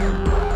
Bye.